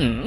嗯？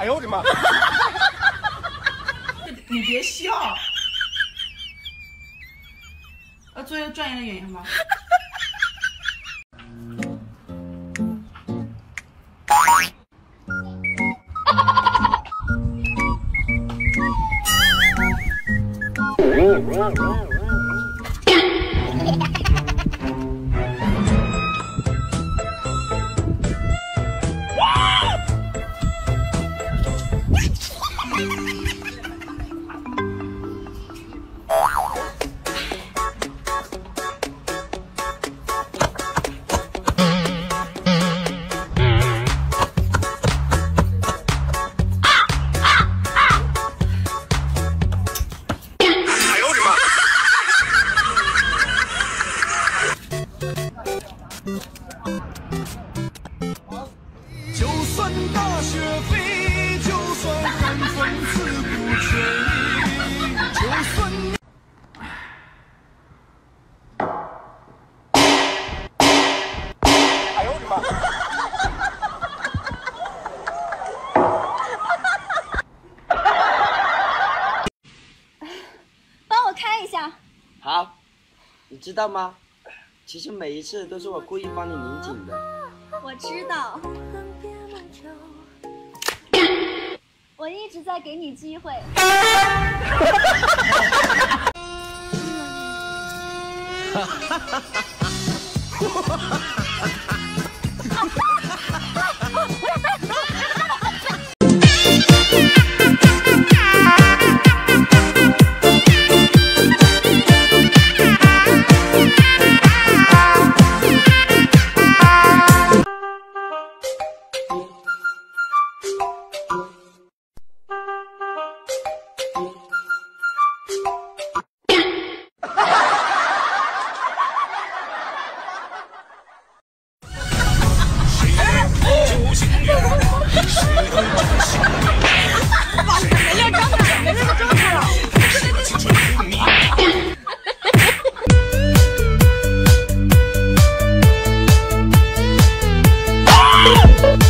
你别笑，要做一个专业的演员吗？就算大雪飞，就算寒风刺骨吹，就算。哎呦我的妈！帮我开一下。好，你知道吗？其实每一次都是我故意帮你拧紧的。我知道。我一直在给你机会。Yeah.